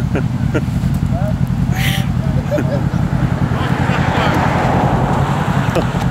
Ha ha ha.